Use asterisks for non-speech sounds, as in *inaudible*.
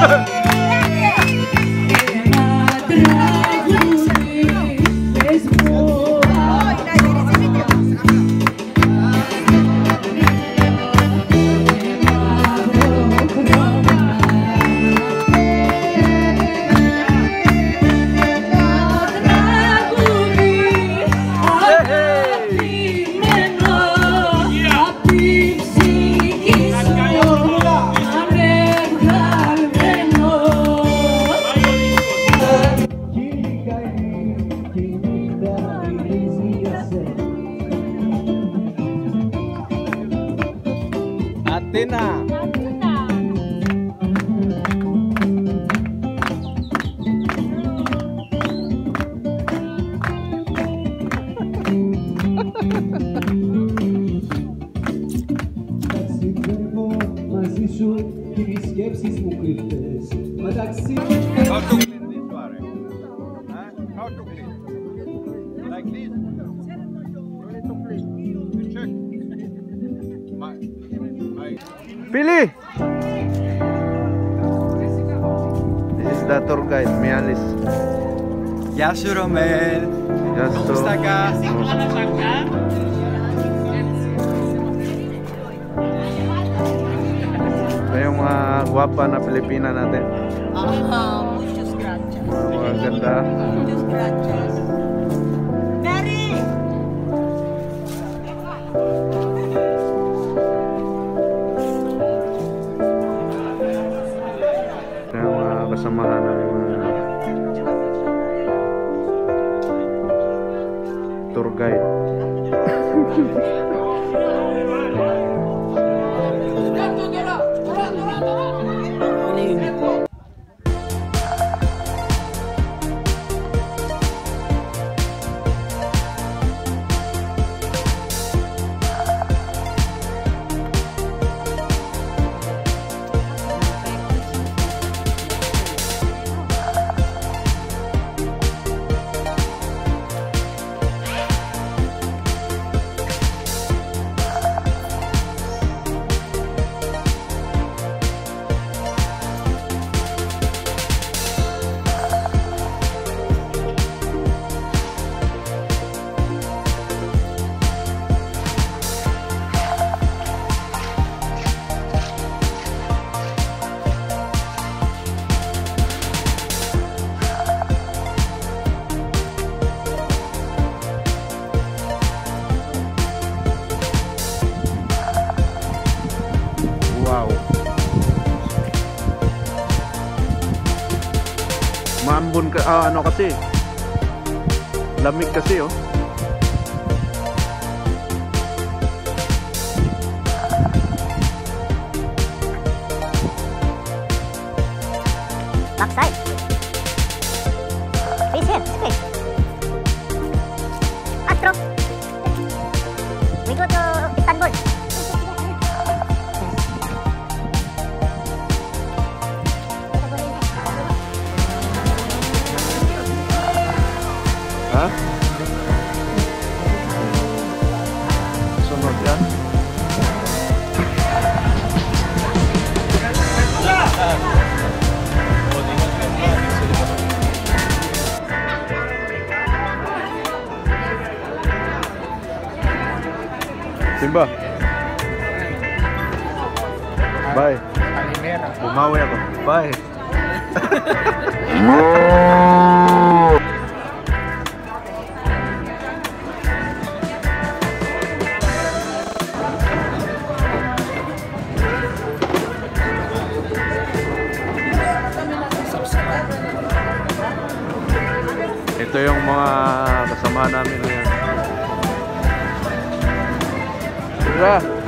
Yeah. *laughs* 对呀。Pilih. This is the tour guide, Mialis. Yashu Romel. Yashu. ¿Cómo está acá? Yung mga guwapa na Pilipina natin. Ah, uh, muchas gracias. Mga ganda. Muchas gracias. Tour ah, ano kasi. Lamig kasi oh. Backside. Ha? Sunod yan. Simba. Bye. Bumawi ako. Bye. *laughs* Ito yung mga kasama namin ngayon. Tara!